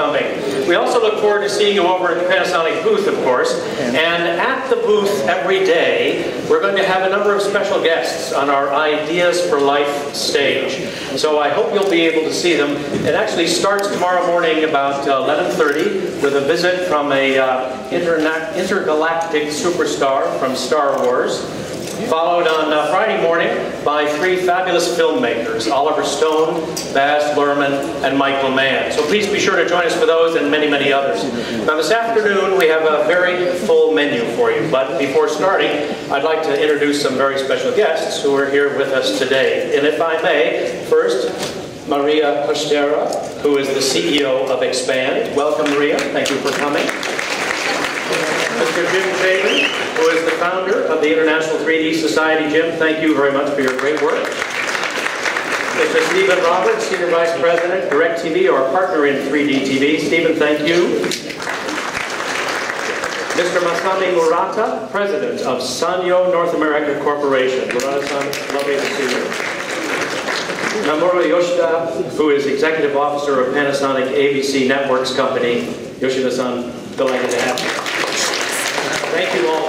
coming. We also look forward to seeing you over at the Panasonic booth, of course. And at the booth every day, we're going to have a number of special guests on our Ideas for Life stage. So I hope you'll be able to see them. It actually starts tomorrow morning about 11.30 with a visit from a uh, intergalactic superstar from Star Wars followed on uh, Friday morning by three fabulous filmmakers, Oliver Stone, Baz Luhrmann, and Michael Mann. So please be sure to join us for those and many, many others. Now this afternoon we have a very full menu for you, but before starting, I'd like to introduce some very special guests who are here with us today. And if I may, first, Maria Costeira, who is the CEO of XpanD. Welcome, Maria. Thank you for coming. Mr. Jim Chabin, who is the founder of the International 3D Society. Jim, thank you very much for your great work. Mr. Stephen Roberts, Senior Vice President, DirecTV, our partner in 3D TV. Stephen, thank you. Mr. Masami Murata, President of Sanyo North America Corporation. Murata-san, lovely to see you. Mamoru Yoshida, who is Executive Officer of Panasonic AVC Networks Company. Yoshida-san, delighted to have you.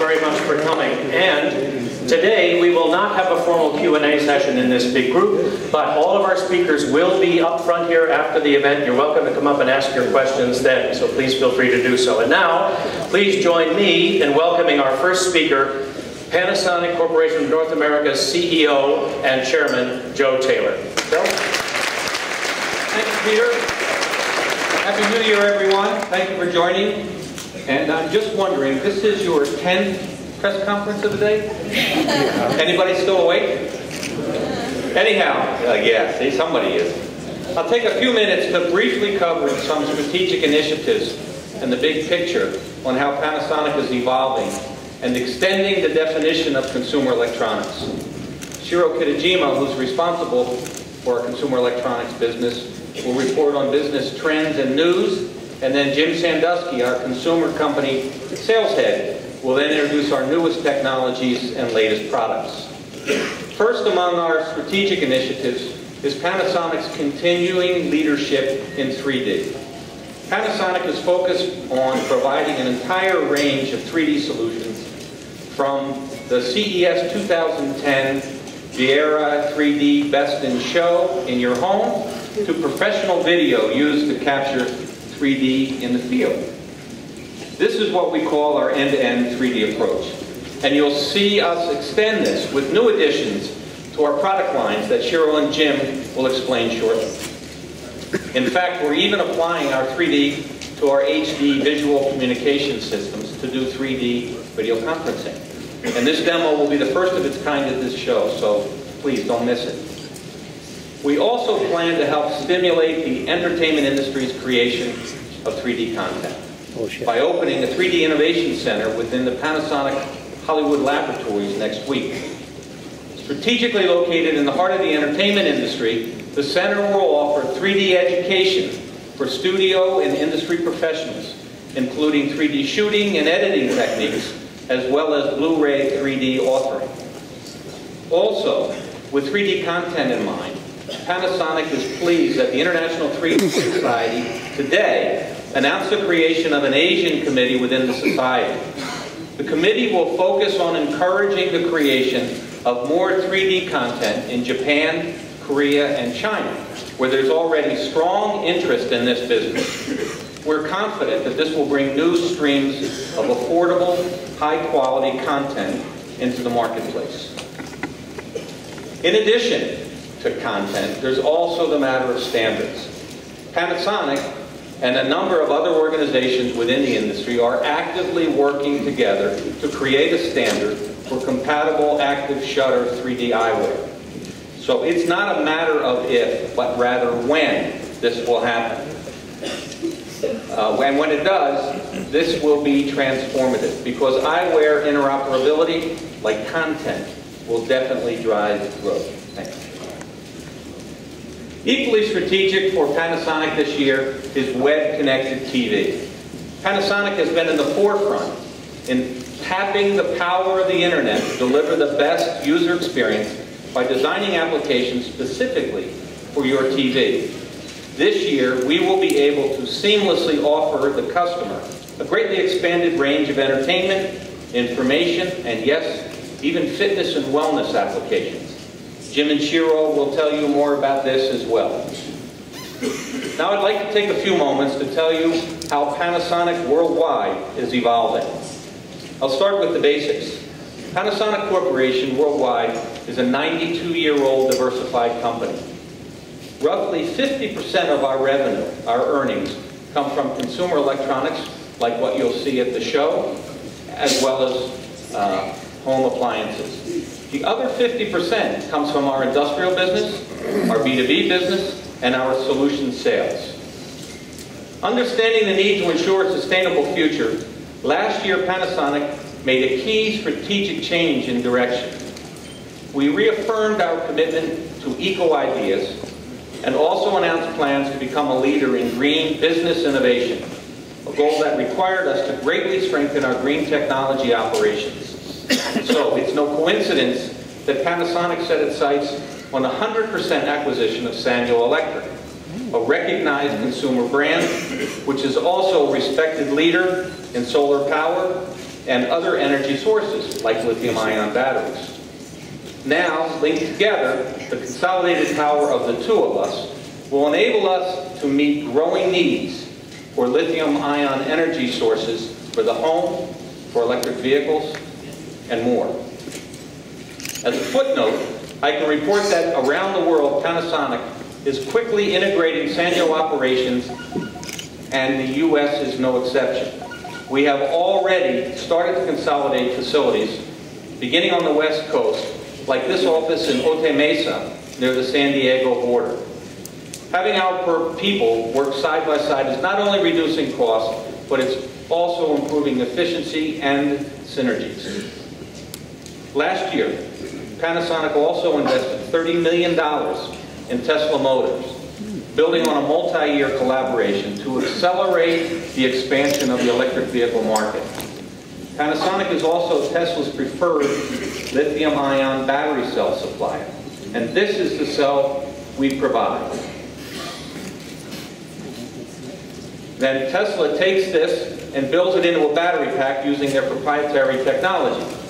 Very much for coming. And today we will not have a formal Q&A session in this big group, but all of our speakers will be up front here after the event. You're welcome to come up and ask your questions then, so please feel free to do so. And now, please join me in welcoming our first speaker, Panasonic Corporation of North America's CEO and Chairman, Joe Taylor. Joe? Thank you, Peter. Happy New Year, everyone. Thank you for joining. And I'm just wondering, this is your 10th press conference of the day? Anybody still awake? Anyhow, uh, yeah, see, somebody is. I'll take a few minutes to briefly cover some strategic initiatives and the big picture on how Panasonic is evolving and extending the definition of consumer electronics. Shiro Kitajima, who's responsible for our consumer electronics business, will report on business trends and news and then Jim Sandusky, our consumer company sales head, will then introduce our newest technologies and latest products. First among our strategic initiatives is Panasonic's continuing leadership in 3D. Panasonic is focused on providing an entire range of 3D solutions from the CES 2010 Viera 3D Best in Show in your home to professional video used to capture 3D in the field. This is what we call our end-to-end -end 3D approach. And you'll see us extend this with new additions to our product lines that Shiro and Jim will explain shortly. In fact, we're even applying our 3D to our HD visual communication systems to do 3D video conferencing. And this demo will be the first of its kind at this show, so please don't miss it. We also plan to help stimulate the entertainment industry's creation of 3D content oh, by opening a 3D Innovation Center within the Panasonic Hollywood Laboratories next week. Strategically located in the heart of the entertainment industry, the center will offer 3D education for studio and industry professionals, including 3D shooting and editing techniques, as well as Blu-ray 3D authoring. Also, with 3D content in mind, Panasonic is pleased that the International 3D Society today announced the creation of an Asian committee within the society. The committee will focus on encouraging the creation of more 3D content in Japan, Korea, and China, where there's already strong interest in this business. We're confident that this will bring new streams of affordable, high-quality content into the marketplace. In addition, to content, there's also the matter of standards. Panasonic and a number of other organizations within the industry are actively working together to create a standard for compatible active shutter 3D eyewear. So it's not a matter of if, but rather when this will happen. Uh, and when it does, this will be transformative because eyewear interoperability, like content, will definitely drive growth. Thanks. Equally strategic for Panasonic this year is web-connected TV. Panasonic has been in the forefront in tapping the power of the internet to deliver the best user experience by designing applications specifically for your TV. This year, we will be able to seamlessly offer the customer a greatly expanded range of entertainment, information, and yes, even fitness and wellness applications. Jim and Shiro will tell you more about this as well. Now I'd like to take a few moments to tell you how Panasonic Worldwide is evolving. I'll start with the basics. Panasonic Corporation Worldwide is a 92-year-old diversified company. Roughly 50% of our revenue, our earnings, come from consumer electronics, like what you'll see at the show, as well as uh, home appliances. The other 50% comes from our industrial business, our B2B business, and our solution sales. Understanding the need to ensure a sustainable future, last year Panasonic made a key strategic change in direction. We reaffirmed our commitment to eco-ideas and also announced plans to become a leader in green business innovation, a goal that required us to greatly strengthen our green technology operations. So it's no coincidence that Panasonic set its sights on 100% acquisition of Sanyo Electric, a recognized consumer brand, which is also a respected leader in solar power and other energy sources like lithium-ion batteries. Now, linked together, the consolidated power of the two of us will enable us to meet growing needs for lithium-ion energy sources for the home, for electric vehicles, and more. As a footnote, I can report that around the world, Panasonic is quickly integrating Sanyo operations, and the U.S. is no exception. We have already started to consolidate facilities, beginning on the West Coast, like this office in Otay Mesa, near the San Diego border. Having our people work side by side is not only reducing costs, but it's also improving efficiency and synergies. Last year, Panasonic also invested $30 million in Tesla Motors, building on a multi-year collaboration to accelerate the expansion of the electric vehicle market. Panasonic is also Tesla's preferred lithium-ion battery cell supplier, and this is the cell we provide. Then Tesla takes this and builds it into a battery pack using their proprietary technology.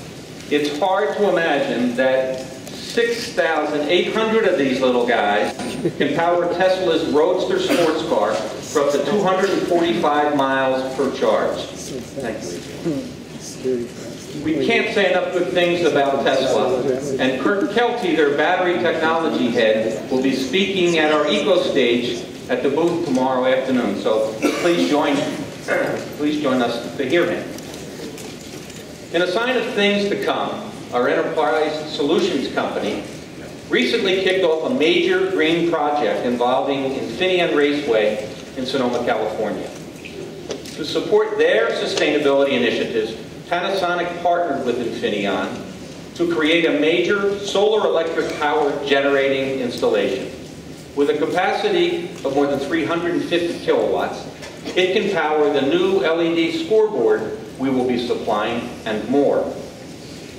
It's hard to imagine that 6,800 of these little guys can power Tesla's Roadster sports car for up to 245 miles per charge. We can't say enough good things about Tesla. And Kurt Kelty, their battery technology head, will be speaking at our Eco Stage at the booth tomorrow afternoon. So please join, please join us to hear him. In a sign of things to come, our Enterprise Solutions Company recently kicked off a major green project involving Infineon Raceway in Sonoma, California. To support their sustainability initiatives, Panasonic partnered with Infineon to create a major solar electric power generating installation. With a capacity of more than 350 kilowatts, it can power the new LED scoreboard we will be supplying, and more.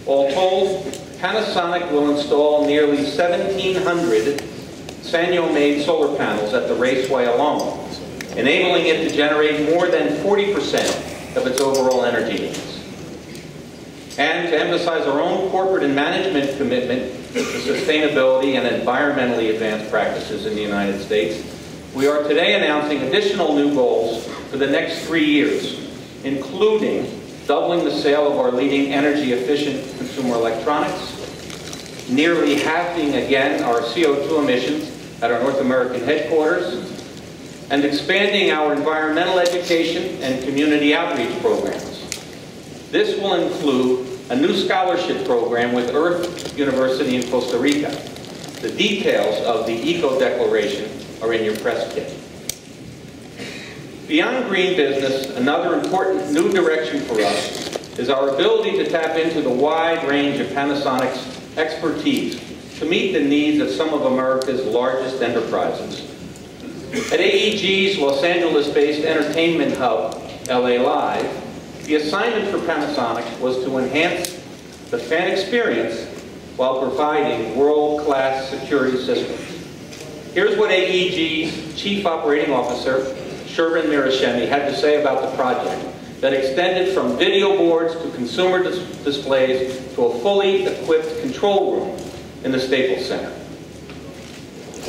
All told, Panasonic will install nearly 1,700 Sanyo-made solar panels at the raceway alone, enabling it to generate more than 40% of its overall energy needs. And to emphasize our own corporate and management commitment to sustainability and environmentally advanced practices in the United States, we are today announcing additional new goals for the next three years including doubling the sale of our leading energy-efficient consumer electronics, nearly halving again our CO2 emissions at our North American headquarters, and expanding our environmental education and community outreach programs. This will include a new scholarship program with Earth University in Costa Rica. The details of the Eco Declaration are in your press kit. Beyond green business, another important new direction for us is our ability to tap into the wide range of Panasonic's expertise to meet the needs of some of America's largest enterprises. At AEG's Los Angeles-based entertainment hub, LA Live, the assignment for Panasonic was to enhance the fan experience while providing world-class security systems. Here's what AEG's Chief Operating Officer, Shervin Mirhashemi, had to say about the project that extended from video boards to consumer dis displays to a fully equipped control room in the Staples Center.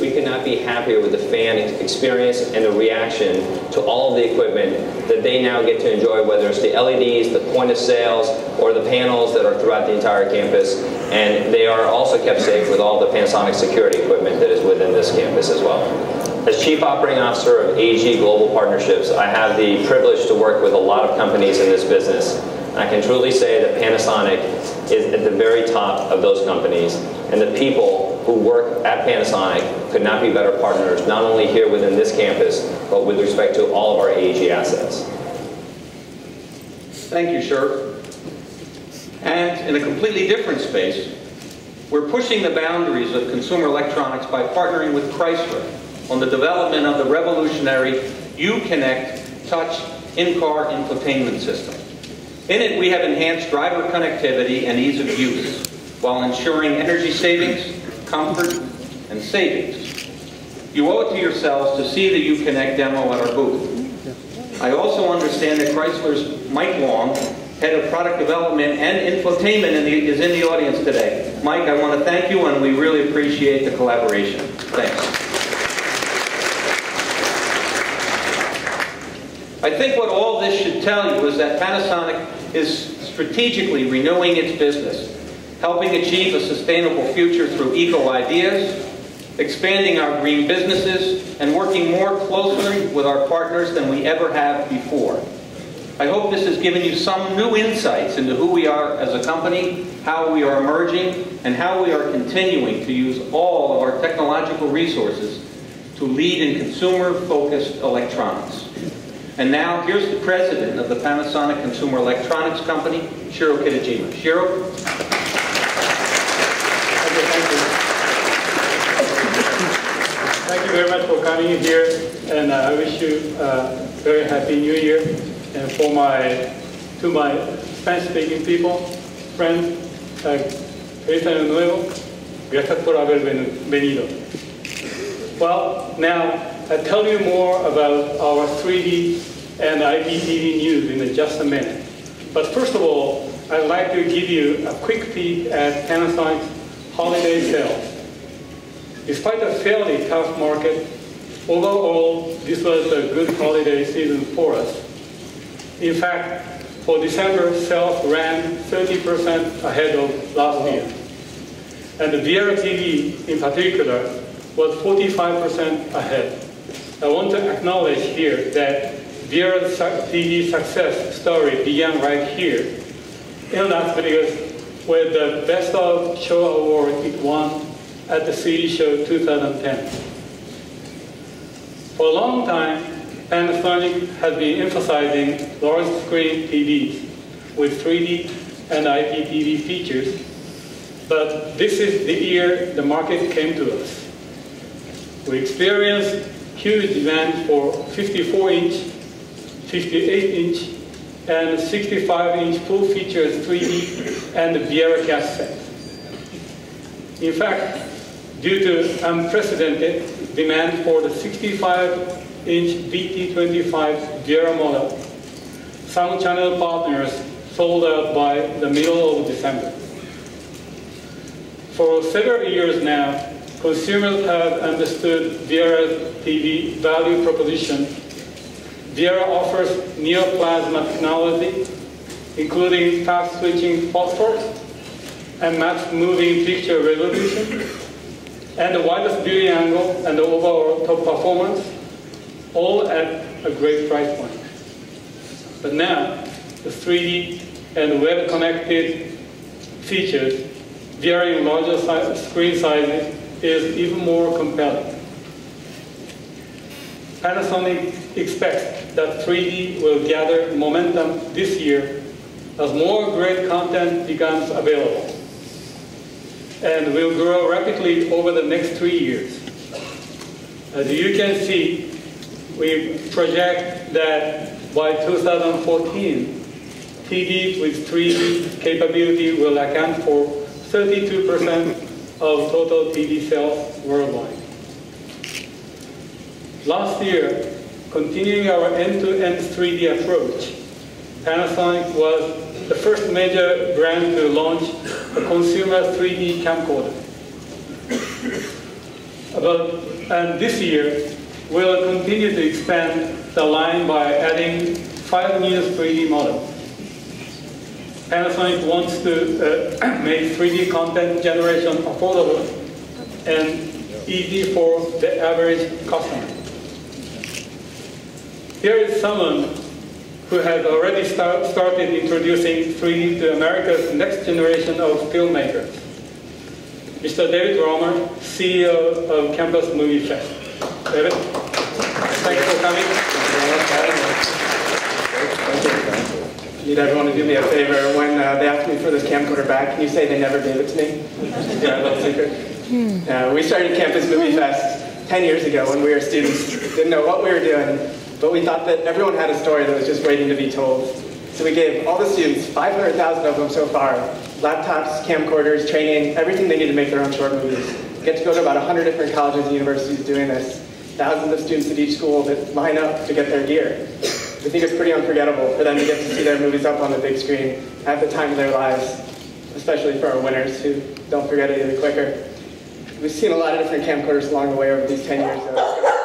We could not be happier with the fan experience and the reaction to all of the equipment that they now get to enjoy, whether it's the LEDs, the point of sales, or the panels that are throughout the entire campus. And they are also kept safe with all the Panasonic security equipment that is within this campus as well. As Chief Operating Officer of AEG Global Partnerships, I have the privilege to work with a lot of companies in this business. I can truly say that Panasonic is at the very top of those companies, and the people who work at Panasonic could not be better partners, not only here within this campus, but with respect to all of our AEG assets. Thank you, Sherv. And in a completely different space, we're pushing the boundaries of consumer electronics by partnering with Chrysler on the development of the revolutionary Uconnect Touch in-car infotainment system. In it, we have enhanced driver connectivity and ease of use while ensuring energy savings, comfort, and savings. You owe it to yourselves to see the Uconnect demo at our booth. I also understand that Chrysler's Mike Wong, head of product development and infotainment, in the, is in the audience today. Mike, I want to thank you, and we really appreciate the collaboration. Thanks. I think what all this should tell you is that Panasonic is strategically renewing its business, helping achieve a sustainable future through eco ideas, expanding our green businesses, and working more closely with our partners than we ever have before. I hope this has given you some new insights into who we are as a company, how we are emerging, and how we are continuing to use all of our technological resources to lead in consumer-focused electronics. And now, here's the president of the Panasonic Consumer Electronics Company, Shiro Kitajima. Shiro? Thank you very much for coming here, and uh, I wish you a very happy New Year. And for my, to my Spanish-speaking people, friends, uh, feliz año nuevo, gracias por haber venido. Well, now I'll tell you more about our 3D and IPTV news in just a minute. But first of all, I'd like to give you a quick peek at Panasonic's holiday sales. Despite a fairly tough market, overall, this was a good holiday season for us. In fact, for December, sales ran 30% ahead of last year. And the Viera TV, in particular, was 45% ahead. I want to acknowledge here that Viera TV success story began right here in Las Vegas with the Best of Show Award it won at the CD Show 2010. For a long time, Panasonic has been emphasizing large screen TVs with 3D and IPTV features, but this is the year the market came to us. We experienced huge demand for 54-inch, 58-inch, and 65-inch full features 3D and VR cassette. In fact, due to unprecedented demand for the 65-inch VT25 Viera model, some channel partners sold out by the middle of December. For several years now, consumers have understood Viera's TV value proposition. Viera offers neoplasma technology, including fast switching phosphor and max moving picture resolution, and the widest viewing angle and the overall top performance, all at a great price point. But now, the 3D and web-connected features varying larger size, screen sizes is even more compelling. Panasonic expects that 3D will gather momentum this year as more great content becomes available and will grow rapidly over the next three years. As you can see, we project that by 2014, TVs with 3D capability will account for 32% of total TV sales worldwide. Last year, continuing our end-to-end 3D approach, Panasonic was the first major brand to launch a consumer 3D camcorder. About, and this year, we'll continue to expand the line by adding five new 3D models. Panasonic wants to uh, make 3D content generation affordable and easy for the average customer. Here is someone who has already start, started introducing 3D to America's next generation of filmmakers. Mr. David Roemer, CEO of Campus Movie Fest. David, thanks for coming. Need everyone to do me a favor. When uh, they asked me for this camcorder back, can you say they never gave it to me? yeah, little secret. Uh, we started Campus Movie Fest 10 years ago when we were students. Didn't know what we were doing, but we thought that everyone had a story that was just waiting to be told. So we gave all the students, 500,000 of them so far, laptops, camcorders, training, everything they need to make their own short movies. Get to go to about 100 different colleges and universities doing this. Thousands of students at each school that line up to get their gear. I think it's pretty unforgettable for them to get to see their movies up on the big screen at the time of their lives, especially for our winners who don't forget it any quicker. We've seen a lot of different camcorders along the way over these 10 years. Though.